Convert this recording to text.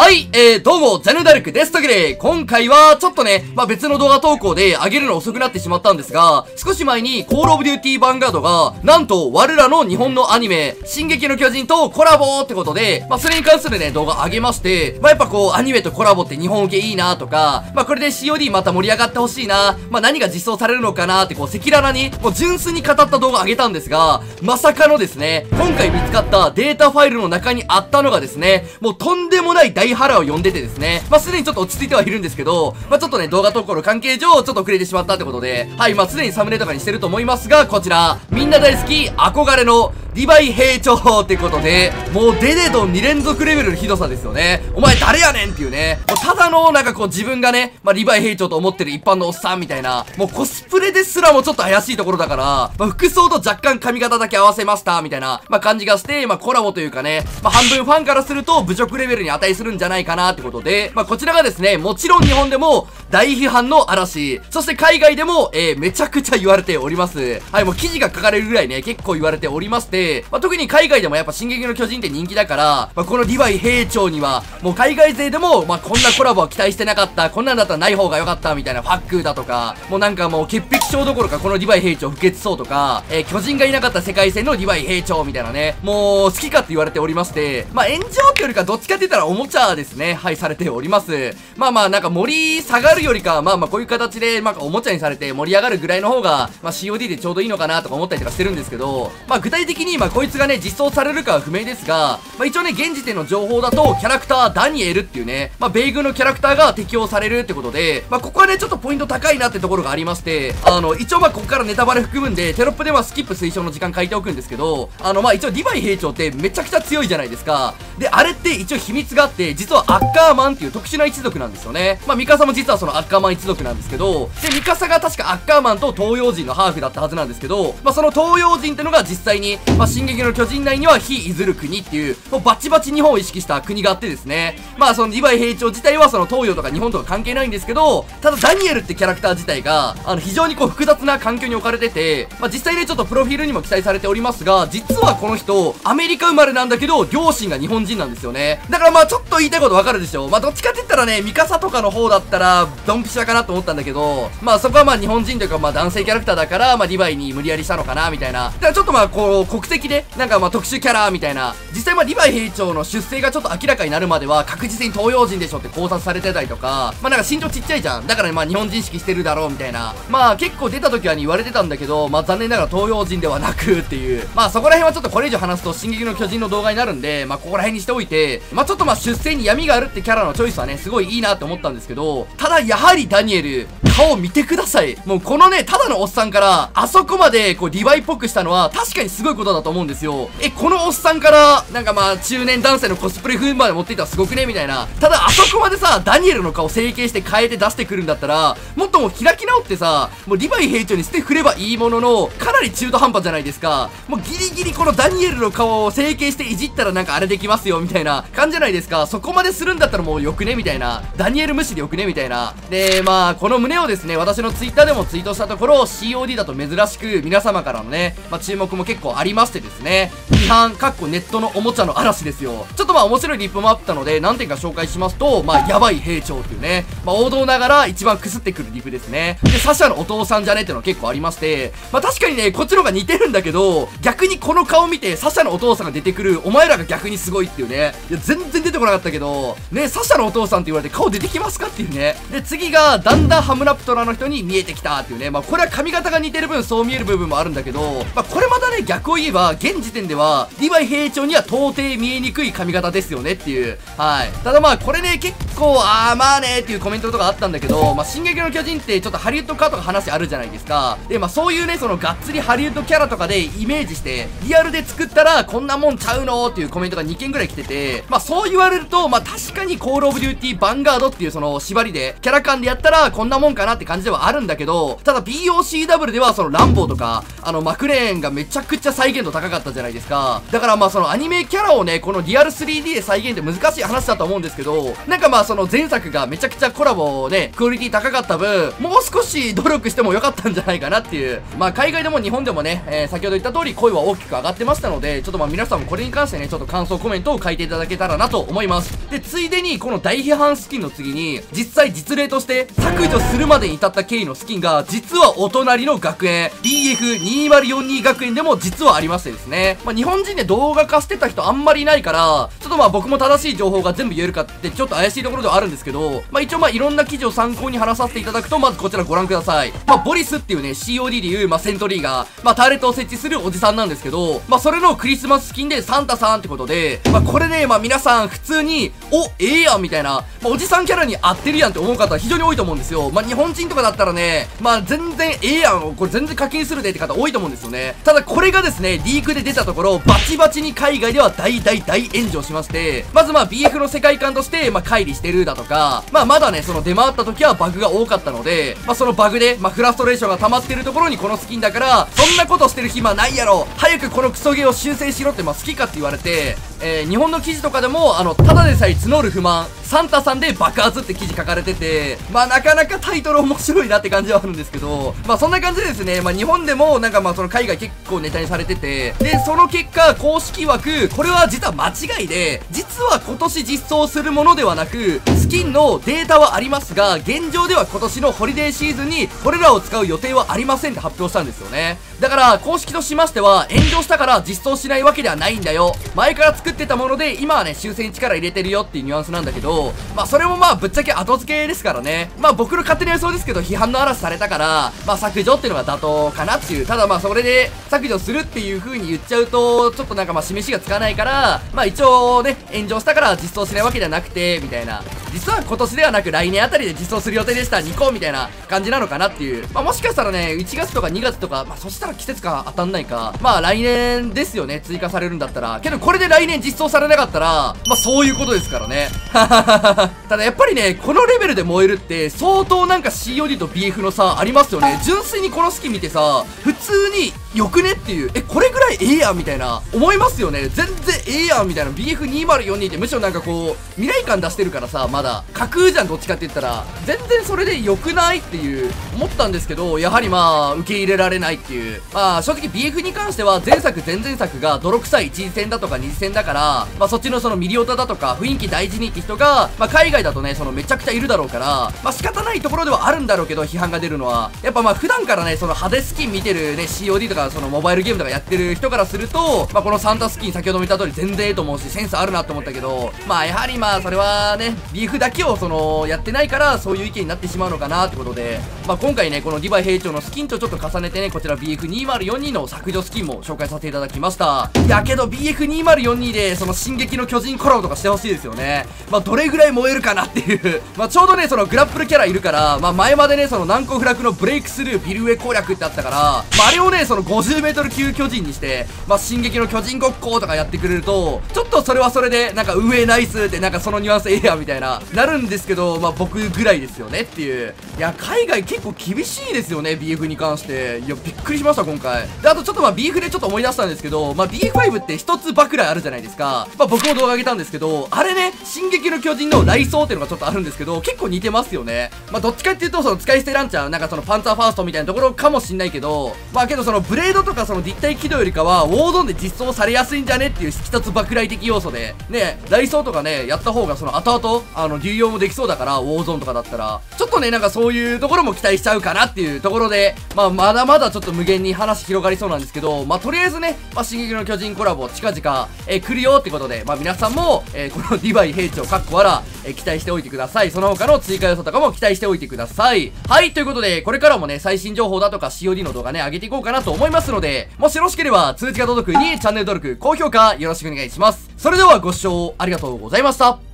はい、えー、どうも、ジャンヌダルクです。というわけで、今回は、ちょっとね、まあ、別の動画投稿で上げるの遅くなってしまったんですが、少し前に、 Call of Duty Vanguard が、なんと、我らの日本のアニメ、進撃の巨人とコラボってことで、まあ、それに関するね、動画上げまして、まあ、やっぱこう、アニメとコラボって日本受けいいなとか、まあ、これで COD また盛り上がってほしいな、まあ、何が実装されるのかなってこう、赤裸々に、もう純粋に語った動画上げたんですが、まさかのですね、今回見つかったデータファイルの中にあったのがですね、もうとんでもない大波乱を呼んでてですね、まあ、すでにちょっと落ち着いてはいるんですけど、まあ、ちょっとね、動画投稿の関係上、ちょっと遅れてしまったってことで、はい、まあ、すでにサムネとかにしてると思いますが、こちら、みんな大好き、憧れのリヴァイ兵長ってことで、もうデデドン2連続レベルのひどさですよね。お前誰やねんっていうね。もうただの、なんかこう自分がね、まあ、リヴァイ兵長と思ってる一般のおっさんみたいな、もうコスプレですらもちょっと怪しいところだから、まあ、服装と若干髪型だけ合わせました、みたいな、まあ、感じがして、まあ、コラボというかね、まあ、半分ファンからすると侮辱レベルに値するんじゃないかなってことで、まあ、こちらがですね、もちろん日本でも大批判の嵐、そして海外でも、えー、めちゃくちゃ言われております。はい、もう記事が書かれるぐらいね、結構言われておりまして、まあ、特に海外でもやっぱ進撃の巨人って人気だから、まあ、このリヴァイ兵長には、もう海外勢でも、まあ、こんなコラボは期待してなかった、こんなんだったらない方が良かった、みたいなファックだとか、もうなんかもう潔癖症どころかこのリヴァイ兵長不潔そうとか、えー、巨人がいなかった世界線のリヴァイ兵長みたいなね、もう好きかって言われておりまして、まあ、炎上ってよりかどっちかって言ったらおもちゃですね、はい、されております。まあまあ、なんか盛り下がるよりか、まあまあこういう形で、まあおもちゃにされて盛り上がるぐらいの方が、まあ COD でちょうどいいのかなとか思ったりとかしてるんですけど、まあ具体的に、まあこいつがね、実装されるかは不明ですが、まあ、一応ね、現時点の情報だと、キャラクターダニエルっていうね、まあ、米軍のキャラクターが適用されるってことで、まあ、ここはね、ちょっとポイント高いなってところがありまして、あの、一応まあ、ここからネタバレ含むんで、テロップではスキップ推奨の時間書いておくんですけど、あの、まあ、一応リヴァイ兵長ってめちゃくちゃ強いじゃないですか。で、あれって一応秘密があって、実はアッカーマンっていう特殊な一族なんですよね。まあ、ミカサも実はそのアッカーマン一族なんですけど、で、ミカサが確かアッカーマンと東洋人のハーフだったはずなんですけど、まあ、その東洋人ってのが実際に、まあ、進撃の巨人内には非いずる国っていう、もうバチバチ日本を意識した国があってですね、まあそのリヴァイ兵長自体はその東洋とか日本とか関係ないんですけど、ただダニエルってキャラクター自体が、あの非常にこう複雑な環境に置かれてて、まあ実際ねちょっとプロフィールにも記載されておりますが、実はこの人、アメリカ生まれなんだけど、両親が日本人なんですよね。だからまあちょっと言いたいことわかるでしょ。まあどっちかって言ったらね、ミカサとかの方だったら、ドンピシャかなと思ったんだけど、まあそこはまあ日本人というかまあ男性キャラクターだから、まあリヴァイに無理やりしたのかな、みたいな。だからちょっとまあこう、国籍で、なんかまあ特殊キャラ、みたいな。実際まあリヴァイ兵長の出生がちょっと明らかになるまでは確実に東洋人でしょって考察されてたりとか、まあなんか身長ちっちゃいじゃん。だから、まあ日本人意識してるだろうみたいな。まあ結構出た時は、ね、言われてたんだけど、まあ残念ながら東洋人ではなくっていう。まあそこら辺はちょっとこれ以上話すと進撃の巨人の動画になるんで、まあここら辺にしておいて、まあちょっとまあ出世に闇があるってキャラのチョイスはね、すごいいいなって思ったんですけど、ただやはりダニエル、顔見てください。もうこのね、ただのおっさんから、あそこまでこうリヴァイっぽくしたのは確かにすごいことだと思うんですよ。え、このおっさんから、なんかまあ中年男性のコスプレ風まで持っていったらすごくね？みたいな。ただ、あそこまでさ、ダニエルの顔整形して変えて出してくるんだったら、もっともう開き直ってさ、もうリヴァイ兵長にしてくればいいものの、かなり中途半端じゃないですか。もうギリギリこのダニエルの顔を整形していじったらなんかあれできますよ、みたいな感じじゃないですか。そこまでするんだったらもうよくね？みたいな。ダニエル無視でよくね？みたいな。で、まあ、この胸をですね、私のツイッターでもツイートしたところ、COD だと珍しく皆様からのね、まあ、注目も結構ありましてですね、批判、かっこネットのおもちゃの嵐ですよ。ちょっとまあ面白いリップもあったので、何点か紹介しますと、まあ、やばい兵長っていうね、まあ、王道ながら一番くすってくるリップですね。で、サシャのお父さんじゃねっていうの結構ありまして、まあ、確かにね、こっちの方が似てるんだけど、逆にこの顔見て、サシャのお父さんが出てくる、お前らが逆にすごいっていうね。いや、全然出てこなかったけど、ね、サシャのお父さんって言われて顔出てきますかっていうね。で、次が、だんだんハムラプトラの人に見えてきたっていうね。まあ、これは髪型が似てる分、そう見える部分もあるんだけど、まあ、これまたね、逆を言えば、現時点では、リヴァイ兵長には到底見えにくい髪型ですよねっていう。はい。ただまあ、これね、結構、あーまあねっていうコメントとかあったんだけど、まあ、進撃の巨人ってちょっとハリウッド化とか話あるじゃないですか。で、まあ、そういうね、そのがっつりハリウッドキャラとかでイメージして、リアルで作ったら、こんなもんちゃうのっていうコメントが2件ぐらい来てて、まあ、そう言われると、まあ、確かにコールオブデューティーヴァンガードっていうその縛りで、キャラ感でやったら、こんなもんかなって感じではあるんだけど、ただ BOCW ではそのランボーとか、あのマクレーンがめちゃくちゃ再現度高かったじゃないですか。だからまあそのアニメキャラをね、このリアル 3D で再現って難しい話だと思うんですけど、なんかまあその前作がめちゃくちゃコラボね、クオリティ高かった分、もう少し努力してもよかったんじゃないかなっていう。まあ海外でも日本でもね、えー、先ほど言った通り声は大きく上がってましたので、ちょっとまあ皆さんもこれに関してね、ちょっと感想コメントを書いていただけたらなと思います。で、ついでにこの大批判スキンの次に、実際実例として削除するまでに至った経緯のスキンが、実はお隣の学園、BF2042 学園でも実はありましてですね。まあ日本人で動画化してた人あんまりいないから、ちょっとまあ僕も正しい情報が全部言えるかってちょっと怪しいところではあるんですけど、まあ一応まあいろんな記事を参考に話させていただくと、まずこちらご覧ください。まあボリスっていうね、COD でいう、まあセントリーが、まあターレットを設置するおじさんなんですけど、まあそれのクリスマススキンでサンタさんってことで、まあこれね、まあ皆さん普通に、お、ええやんみたいな、まあおじさんキャラに合ってるやんって思う方は非常に多いと思うんですよ。まあ日本人とかだったらね、まあ全然ええやん、これ全然課金するでって方多いと思うんですよね。ただこれがですね、リークで出たところ、バチバチに海外では大大大炎上しまして、まずまあ BF の世界観として、まあ乖離してるだとか、まあまだね、その出回った時はバグが多かったので、まあそのバグで、まあフラストレーションが溜まってるところにこのスキンだから、そんなことしてる暇ないやろ早くこのクソゲーを修正しろってまあ好きかって言われて、えー、日本の記事とかでも、あの、ただでさえ募る不満、サンタさんで爆発って記事書かれてて、まあなかなかタイトル面白いなって感じはあるんですけど、まあそんな感じでですね、まあ日本でもなんかまあその海外結構ネタにされてて、で、その結果、公式枠、これは実は間違いで、実は今年実装するものではなく、スキンのデータはありますが、現状では今年のホリデーシーズンにこれらを使う予定はありませんって発表したんですよね。だから、公式としましては、炎上したから実装しないわけではないんだよ。前から作作ってたもので、今はね、修正に力入れてるよっていうニュアンスなんだけど、まあそれもまあぶっちゃけ後付けですからね。まあ僕の勝手な予想ですけど、批判の嵐されたから、まあ削除っていうのが妥当かなっていう。ただまあそれで削除するっていう風に言っちゃうと、ちょっとなんかまあ示しがつかないから、まあ一応ね、炎上したから実装しないわけじゃなくて、みたいな。実は今年ではなく来年あたりで実装する予定でした。2個みたいな感じなのかなっていう。まあもしかしたらね、1月とか2月とか、まあそしたら季節が当たんないか。まあ来年ですよね、追加されるんだったら。けどこれで来年実装されなかったら、まあそういうことですからね。ただやっぱりね、このレベルで燃えるって相当なんか COD と BF の差ありますよね。純粋にこのスキン見てさ、普通によくね？っていう、え、これぐらいええやんみたいな、思いますよね。全然ええやんみたいな。BF2042 ってむしろなんかこう、未来感出してるからさ、まだ。架空じゃん、どっちかって言ったら。全然それで良くないっていう、思ったんですけど、やはりまあ、受け入れられないっていう。まあ、正直 BF に関しては、前作、前々作が泥臭い一次戦だとか二次戦だから、まあそっちのそのミリオタだとか、雰囲気大事にって人が、まあ海外だとね、そのめちゃくちゃいるだろうから、まあ仕方ないところではあるんだろうけど、批判が出るのは。やっぱまあ普段からね、その派手スキン見てるね、COD とか、そのモバイルゲームとかやってる人からすると、まあこのサンタスキン先ほど見た通り全然ええと思うし、センスあるなと思ったけど、まあやはりまあそれはね、ビーフだけをその、やってないから、そういう意見になってしまうのかなってことで、まあ今回ね、このディバイ兵長のスキンとちょっと重ねてね、こちら BF2042 の削除スキンも紹介させていただきました。いやけど BF2042 で、その進撃の巨人コラボとかしてほしいですよね。まあどれぐらい燃えるかなっていうまあちょうどね、そのグラップルキャラいるから、まあ前までね、その難攻不落のブレイクスルービル上攻略ってあったから、まああれをね、その50メートル級巨人にして、まあ進撃の巨人ごっことかやってくれると、ちょっとそれはそれで、なんか上ナイスってなんかそのニュアンスええやみたいな、なるんですけど、まあ僕ぐらいですよねっていう。いや、海外結構厳しいですよね、BF に関して。いや、びっくりしました、今回。で、あとちょっとまあ BF でちょっと思い出したんですけど、まあ B5 って一つバクライあるじゃないですか。まあ僕も動画上げたんですけど、あれね、進撃の巨人の雷装っていうのがちょっとあるんですけど、結構似てますよね。まあどっちかっていうと、その使い捨てランチャー、なんかそのパンツァーファーストみたいなところかもしんないけど、まあけどそのレードとかその立体起動よりかは、ウォードンで実装されやすいんじゃねっていう一つ爆雷的要素で、ね、雷装とかね、やった方がその後々、あの、流用もできそうだから、ウォーゾーンとかだったら、ちょっとね、なんかそういうところも期待しちゃうかなっていうところで、まあまだまだちょっと無限に話広がりそうなんですけど、まあとりあえずね、まあ進撃の巨人コラボ近々、えー、来るよってことで、まあ皆さんも、えー、このディバイ兵長かっこわら、えー、期待しておいてください。その他の追加要素とかも期待しておいてください。はい、ということで、これからもね、最新情報だとか COD の動画ね、上げていこうかなと思いますいますので、もしよろしければ通知が届くにチャンネル登録、高評価よろしくお願いします。それではご視聴ありがとうございました。